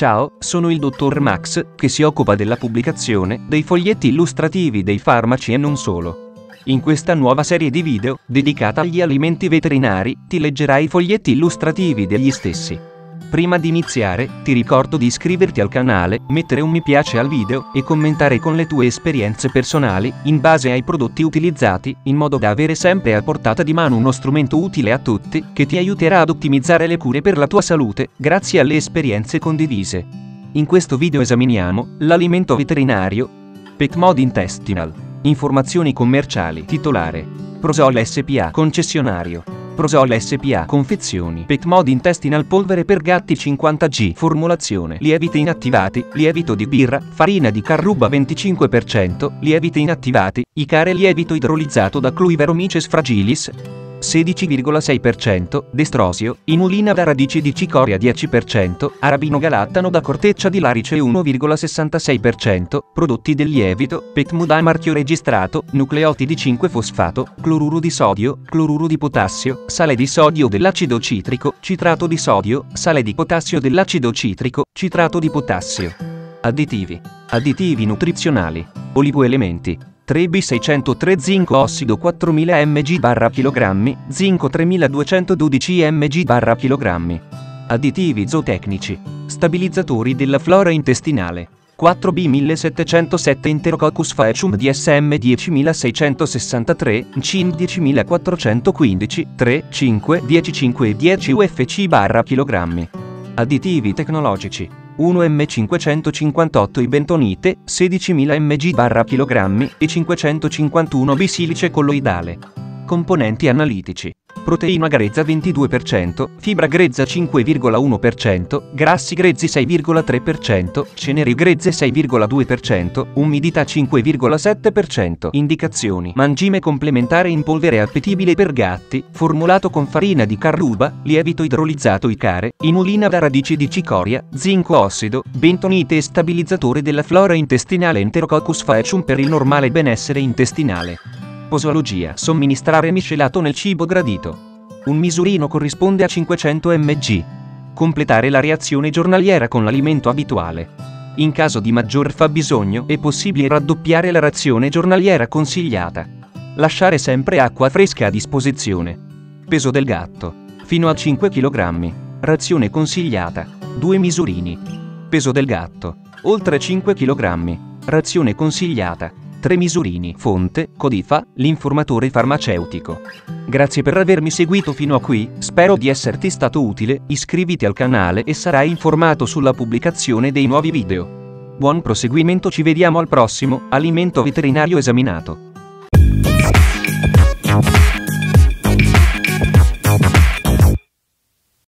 Ciao, sono il dottor Max, che si occupa della pubblicazione dei foglietti illustrativi dei farmaci e non solo. In questa nuova serie di video, dedicata agli alimenti veterinari, ti leggerai i foglietti illustrativi degli stessi. Prima di iniziare, ti ricordo di iscriverti al canale, mettere un mi piace al video e commentare con le tue esperienze personali, in base ai prodotti utilizzati, in modo da avere sempre a portata di mano uno strumento utile a tutti, che ti aiuterà ad ottimizzare le cure per la tua salute, grazie alle esperienze condivise. In questo video esaminiamo l'alimento veterinario Pet Mod Intestinal. Informazioni commerciali. Titolare. Prosol SPA. Concessionario. Prosol SPA Confezioni. Pet Mod Intestinal Polvere per gatti 50G Formulazione. Lieviti inattivati, lievito di birra, farina di carruba 25%, lieviti inattivati, Icare lievito idrolizzato da Cluiveromices fragilis 16,6%, destrosio, inulina da radici di cicoria 10%, arabino galattano da corteccia di larice 1,66%, prodotti del lievito, petmuda a marchio registrato, nucleotidi 5-fosfato, cloruro di sodio, cloruro di potassio, sale di sodio dell'acido citrico, citrato di sodio, sale di potassio dell'acido citrico, citrato di potassio. Additivi. Additivi nutrizionali. Oligoelementi. 3B603 zinco ossido 4000 mg barra kg, zinco 3212 mg barra kg. Additivi zootecnici. Stabilizzatori della flora intestinale. 4B 1707 Enterococcus faecium DSM 10663, CIN 10415, 3, 5, 105 e 10 UFC barra kg. Additivi tecnologici. 1M558 ibentonite, 16.000 mg/kg e 551 bisilice colloidale. Componenti analitici. Proteina grezza 22%, fibra grezza 5,1%, grassi grezzi 6,3%, ceneri grezze 6,2%, umidità 5,7%. Indicazioni. Mangime complementare in polvere appetibile per gatti, formulato con farina di carruba, lievito idrolizzato icare, inulina da radici di cicoria, zinco ossido, bentonite e stabilizzatore della flora intestinale Enterococcus faecium per il normale benessere intestinale. Posologia. Somministrare miscelato nel cibo gradito. Un misurino corrisponde a 500 mg. Completare la reazione giornaliera con l'alimento abituale. In caso di maggior fabbisogno è possibile raddoppiare la razione giornaliera consigliata. Lasciare sempre acqua fresca a disposizione. Peso del gatto. Fino a 5 kg. Razione consigliata. 2 misurini. Peso del gatto. Oltre 5 kg. Razione consigliata tre misurini, fonte, Codifa, l'informatore farmaceutico. Grazie per avermi seguito fino a qui, spero di esserti stato utile, iscriviti al canale e sarai informato sulla pubblicazione dei nuovi video. Buon proseguimento ci vediamo al prossimo, alimento veterinario esaminato.